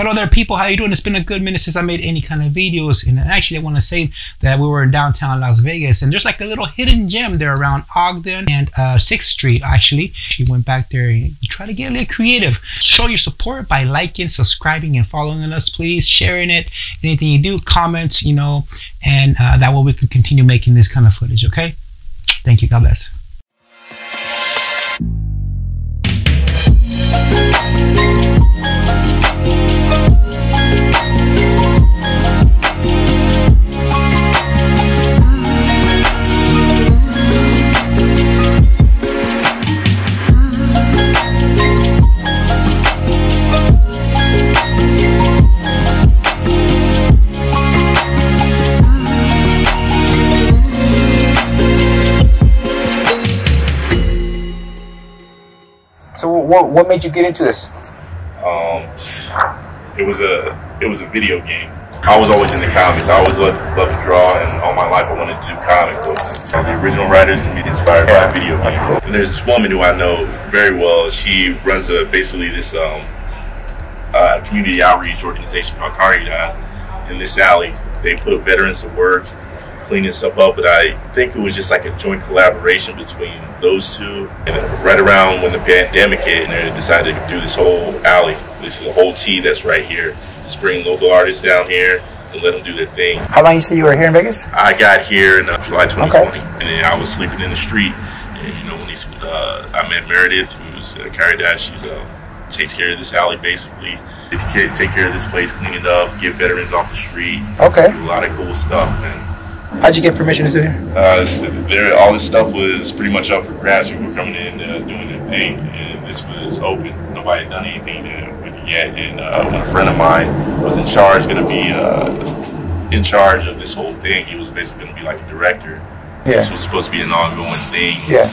Hello there, people. How you doing? It's been a good minute since I made any kind of videos, and actually, I want to say that we were in downtown Las Vegas, and there's like a little hidden gem there around Ogden and uh, Sixth Street. Actually, she went back there and try to get a little creative. Show your support by liking, subscribing, and following us, please. Sharing it, anything you do, comments, you know, and uh, that way we can continue making this kind of footage. Okay? Thank you. God bless. So what what made you get into this? Um, it was a it was a video game. I was always into comics. I always loved, loved to draw, and all my life I wanted to do comic books. The original writers can be inspired Yeah, by video that's games. cool. And there's this woman who I know very well. She runs a basically this um, uh, community outreach organization called Caridad. In this alley, they put veterans to work cleaning stuff up, but I think it was just like a joint collaboration between those two. And right around when the pandemic hit, and they decided to do this whole alley. This is a whole T that's right here. Just bring local artists down here and let them do their thing. How long you say you were here in Vegas? I got here in uh, July 2020, and then I was sleeping in the street. And you know, when these, uh, I met Meredith, who's uh, Caridad. She's uh, takes care of this alley basically. Take take care of this place, clean it up, get veterans off the street. Okay. Do a lot of cool stuff, man. How'd you get permission to sit here? Uh, there, all this stuff was pretty much up for grabs. People were coming in, uh, doing their thing, and this was open. Nobody had done anything with it yet. And uh, when a friend of mine was in charge, going to be uh, in charge of this whole thing, he was basically going to be like a director. This was supposed to be an ongoing thing. Yeah.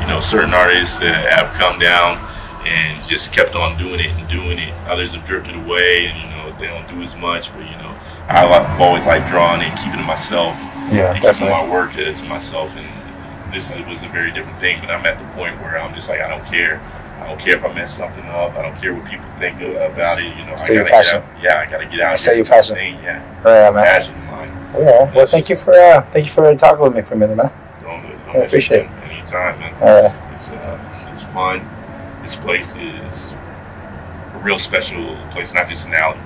You know, certain artists uh, have come down and just kept on doing it and doing it. Others have drifted away, and you know they don't do as much. But you know, I like- I've always liked drawing and keeping it myself Yeah, definitely. my work uh, to myself. And this is, was a very different thing. But I'm at the point where I'm just like, I don't care. I don't care if I mess something up. I don't care what people think about it. You know, Stay your I passion. Get out, yeah, I gotta get out. Stay your passion. thing, Yeah, All right, man. passion of mine. Yeah. Well, thank you for uh, thank you for talking with me for a minute, man. Don't, don't Yeah, appreciate it. Anytime, man. All right. It's uh, it's fun. This place is a real special place, not just an alley.